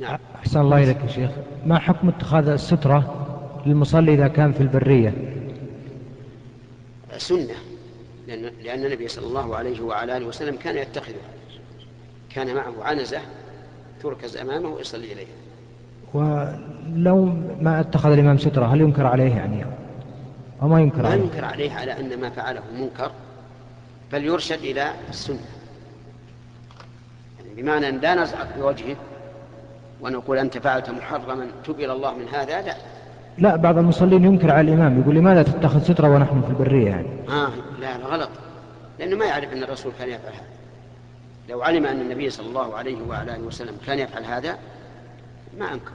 نعم. أحسن الله إليك يا شيخ. ما حكم اتخاذ السترة للمصلي إذا كان في البرية؟ سنة لأن, لأن النبي صلى الله عليه وعلى آله وسلم كان يتخذها. كان معه عنزة تركز أمامه ويصلي إليها ولو ما اتخذ الإمام سترة هل ينكر عليه يعني؟ أو ما ينكر ما عليه؟ ينكر عليه على أن ما فعله منكر بل يرشد إلى السنة. يعني بمعنى أن لا نزعق بوجهه ونقول أنت فعلت محرما تب إلى الله من هذا؟ لا. لا بعض المصلين ينكر على الإمام يقول لماذا تتخذ سترة ونحن في البرية يعني؟ آه لا لا غلط. لأنه ما يعرف أن الرسول كان يفعل هذا. لو علم أن النبي صلى الله عليه وعلى آله وسلم كان يفعل هذا ما أنكر.